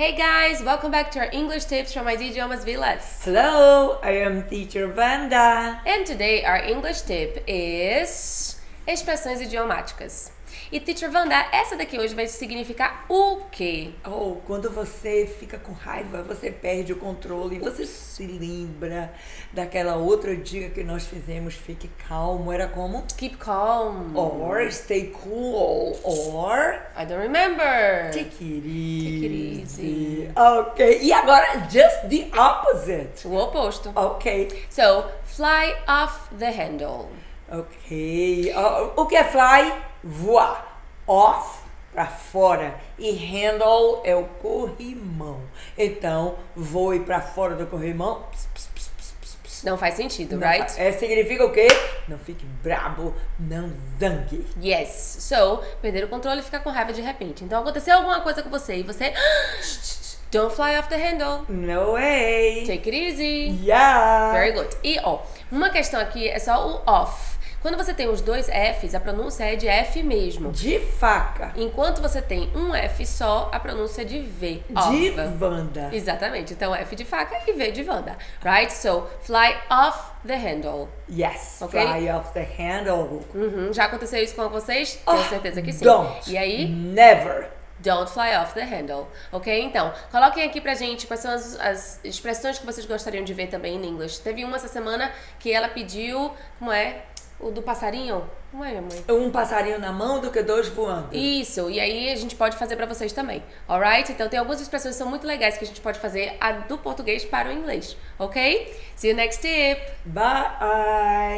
Hey guys, welcome back to our English tips from ID Idiomas Villas. Hello, I am teacher Vanda. And today our English tip is expressões idiomáticas. E Teacher Vanda, essa daqui hoje vai significar o quê? Oh, quando você fica com raiva, você perde o controle, você se lembra daquela outra dica que nós fizemos, fique calmo, era como? Keep calm. Or stay cool, or I don't remember. take it easy. Take it easy. Ok, e agora just the opposite. O oposto. Ok, So, fly off the handle. Ok. O- que é fly? Voar. Off, pra fora. E handle é o corrimão. Então, voe pra fora do corrimão. Ps, ps, ps, ps, ps, ps. Não faz sentido, Não right? fa- É, significa o quê? Não fique brabo, não zangue. Yes. So, perder o controle e ficar com raiva de repente. Então, aconteceu alguma coisa com você e você. Don't fly off the handle. No way. Take it easy. Yeah. Very good. E, ó, uma questão aqui é só o off. Quando você tem os dois Fs, a pronúncia é de F mesmo. De faca. Enquanto você tem um F só, a pronúncia é de V. De Off. Wanda. Exatamente. Então, F de faca e V de Wanda. Right? So, fly off the handle. Yes. Ok? Fly off the handle. Uhum. Já aconteceu isso com vocês? Oh, Tenho certeza que sim. Don't. E aí? Never. Don't fly off the handle, ok? Então, coloquem aqui pra gente quais são as, as expressões que vocês gostariam de ver também em inglês. Teve uma essa semana que ela pediu, como é? O do passarinho? Como é, mãe? Um passarinho na mão do que dois voando. Isso, e aí a gente pode fazer pra vocês também, alright? Então tem algumas expressões que são muito legais que a gente pode fazer do português para o inglês, ok? See you next tip! Bye.